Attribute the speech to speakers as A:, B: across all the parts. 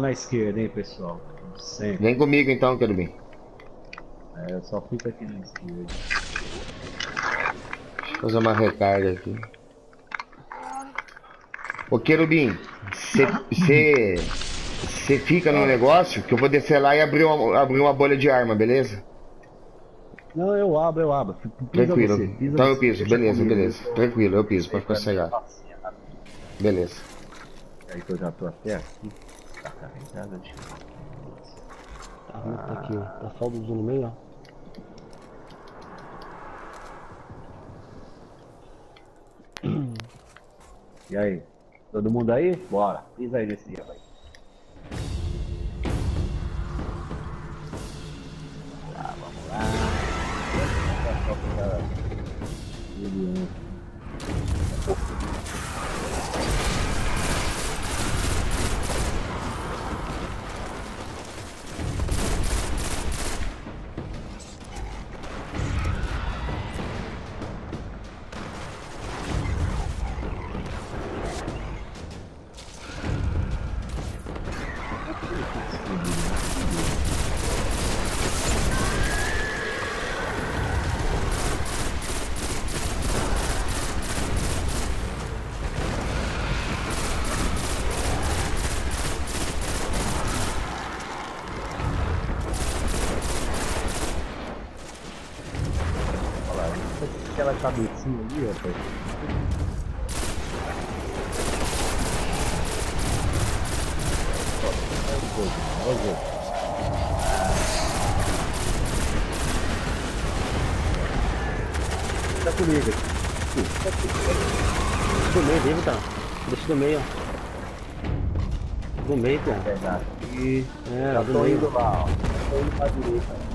A: na esquerda, hein, pessoal. Sempre.
B: Vem comigo então, Querubim.
A: É, eu só fico aqui na esquerda.
B: Vou fazer uma recarga aqui. Ô Querubim, você fica no negócio que eu vou descer lá e abrir uma, abrir uma bolha de arma, beleza?
A: Não, eu abro, eu abro. Pisa
B: Tranquilo.
A: você, pisa
B: então eu
A: você.
B: piso,
A: Deixa
B: beleza, beleza. Tranquilo, eu piso, pode ficar.
A: Facinha, tá?
B: Beleza.
A: Aí que eu já tô até aqui. Tá carregada, deixa eu ver.
C: Tá vendo? Tá aqui, ó. Tá só o do no meio, ó.
A: E aí? Todo mundo aí? Bora. Pisa aí nesse dia, vai. Vamos lá, vamos lá. Cabecinha ali, rapaz. Olha o jogo, olha o jogo. Tá comigo aqui. Aqui.
C: Do meio dele, tá. Deixa do meio, ó. Do meio, pô.
A: Verdade. E
C: É,
A: já
C: do
A: tô
C: meio.
A: indo lá, ó. Tô indo pra direita.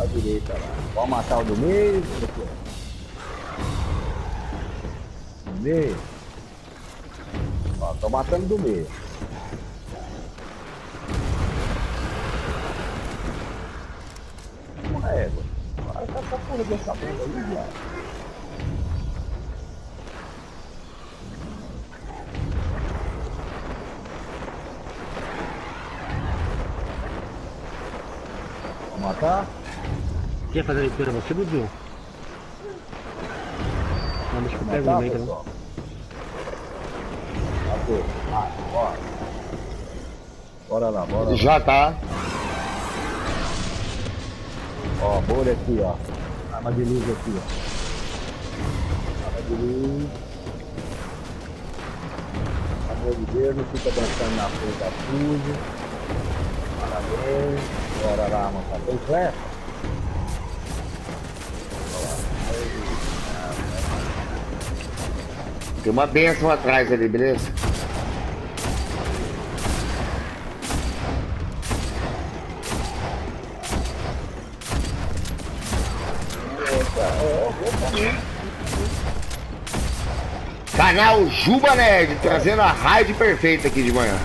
A: Pra direita lá. Vamos matar o do meio? Do meio? Ó, tô matando do meio. Porra, égua. Para com essa porra dessa aí, viado. Matar?
C: Quer fazer a leitura você, Dudu? Não, deixa eu no
A: matar,
C: meio, tá?
A: Cadê? Ah, bora. Bora lá, bora lá.
B: Já tá.
A: Ó, bolha aqui, ó. Arma de luz aqui, ó. Arma de luz. Amor de Deus, não fica dançando na frente da fuga. Parabéns. Bora lá, moça. Tem flecha?
B: Tem uma benção atrás ali, beleza? Canal Juba Nerd, trazendo a raid perfeita aqui de manhã.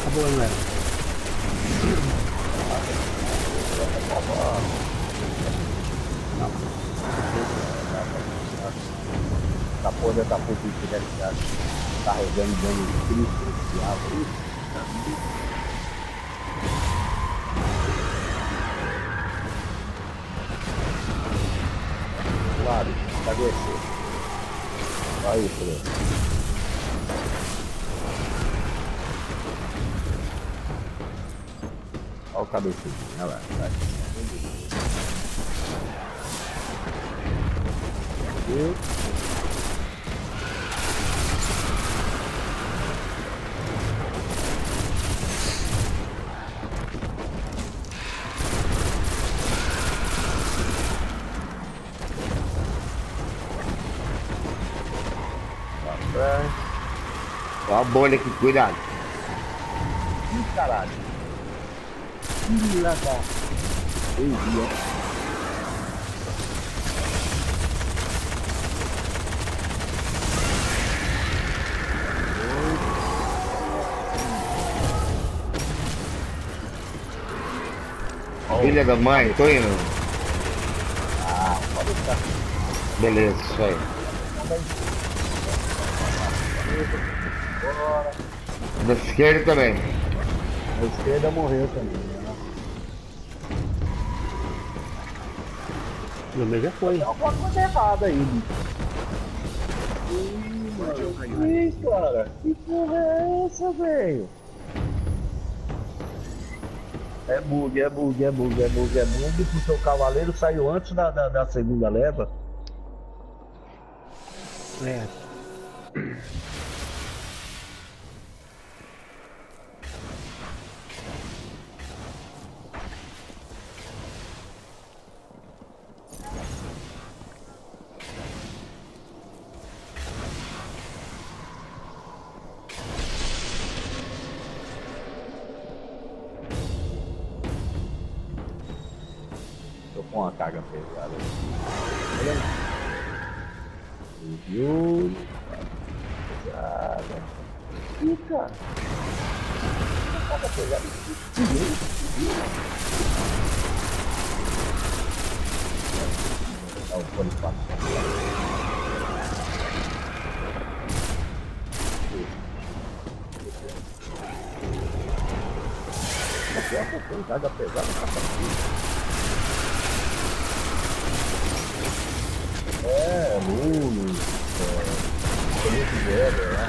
C: Acabou, não era?
A: Porra dessa puta que deve estar carregando dano esse diabo aí. Claro, cadê você? Aí, Fred. Olha o cabecinho, olha lá. Vai. Viu? trás.
B: Ó a bolha aqui, cuidado.
A: Ih, caralho. Ih, lá tá. Eu vi, ó.
B: Filha da mãe, tô indo.
A: Ah, pode estar.
B: Beleza, isso aí.
A: Tá Bora.
B: Da esquerda também.
A: A esquerda morreu também, né?
C: Meio já foi.
A: Tem alguma coisa errada aí, bicho. Ih, cara? Que porra é essa, velho? É bug, é bug, é bug, é bug, é bug, porque o cavaleiro saiu antes da, da, da segunda leva.
C: É.
A: com uma carga pesada. Olha lá. Viu? Pesada. Cara. Carga pesada. Dá o pra Essa tem carga pesada pra cacete. É, alunos, é, né?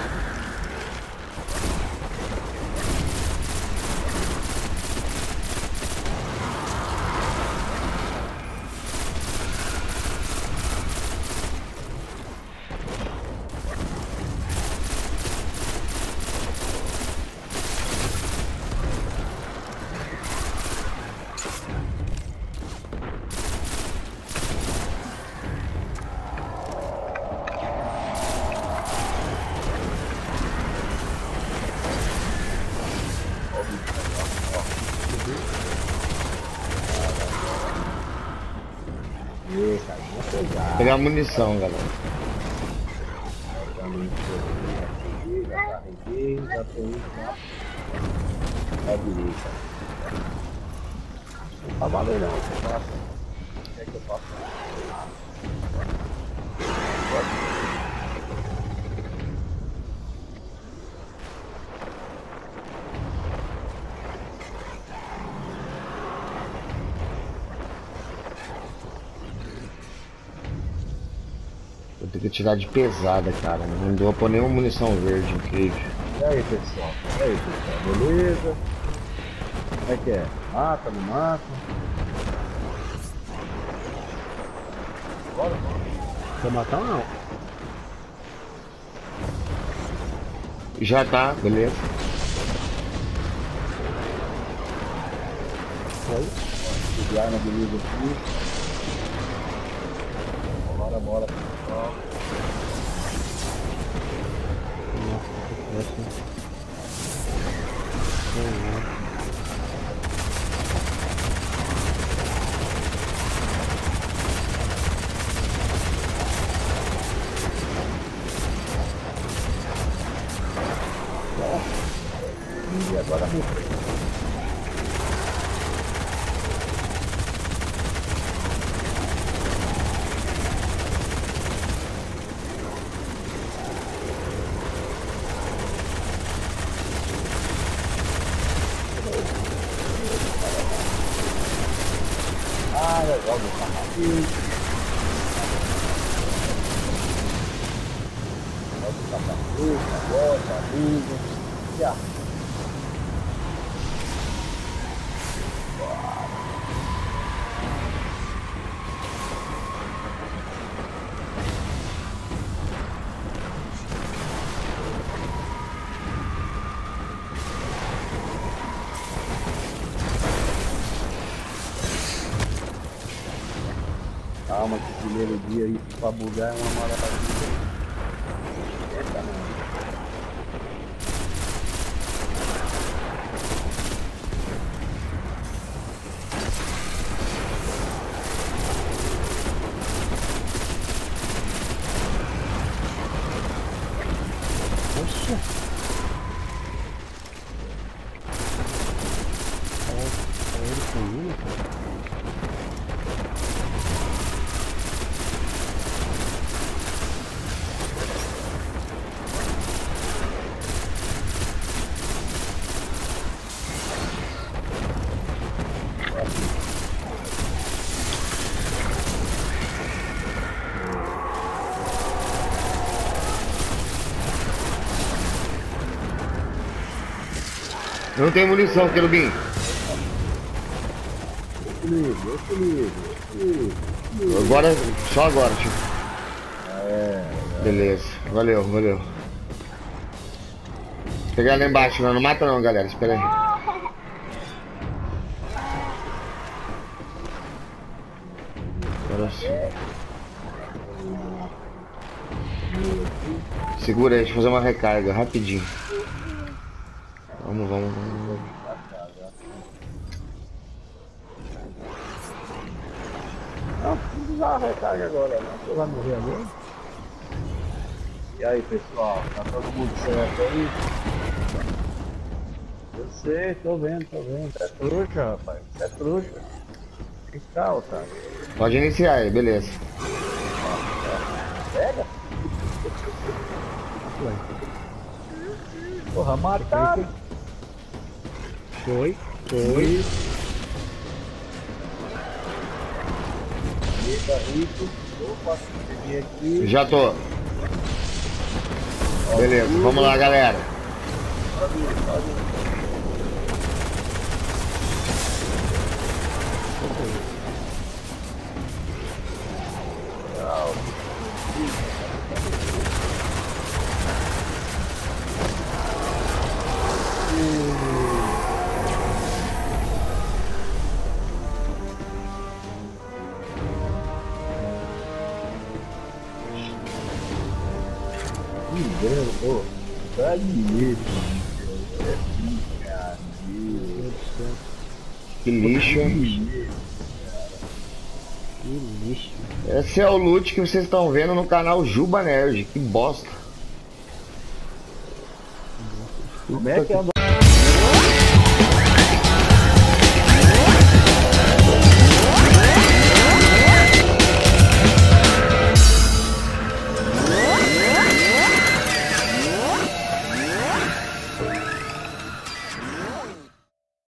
A: E, cara, não pesado.
B: Pegar munição, galera.
A: Já carreguei, já indo lá pra direita. Não tá valendo não, você passa. Quer que eu faça?
B: Vou ter que tirar de pesada, cara. Não dropou nenhuma munição verde, incrível.
A: E aí, pessoal? E aí, pessoal? Beleza? Como é que é? Mata, não mata? Bora, bora.
C: Quer matar ou não?
B: Já tá, beleza.
C: Aí,
A: de arma beleza aqui
C: na bola
A: E agora morreu. Bota o capacete, bota a luva. Calma que o primeiro dia aí pra bugar é uma maravilha. Eita, mano.
C: Poxa. Olha ele com uma, cara.
B: Não tem munição, Querubim.
A: Equilíbrio, equilíbrio.
B: Agora, só agora, tio.
A: É,
B: Beleza, valeu, valeu. Pegar lá embaixo, não, não mata não, galera, espera aí. Agora sim. Segura aí, deixa eu fazer uma recarga, rapidinho. Vamos, vamos, vamos. vamos.
A: não precisa usar a recarga agora, não. Você vai morrer agora. E aí, pessoal, tá todo mundo certo aí? Eu sei, tô vendo, tô vendo. É trouxa, rapaz. É trouxa. Tem calma,
B: Pode iniciar aí, beleza.
A: Pega. Porra, mataram.
C: Foi, foi.
A: Eita, rico. Opa, peguei aqui.
B: Já tô. Beleza, vamos lá, galera.
A: Engano, Brincadeira.
B: Que lixo.
C: Que lixo.
B: Esse é o loot que vocês estão vendo no canal Juba Nerd. Que bosta.
A: Como é que é o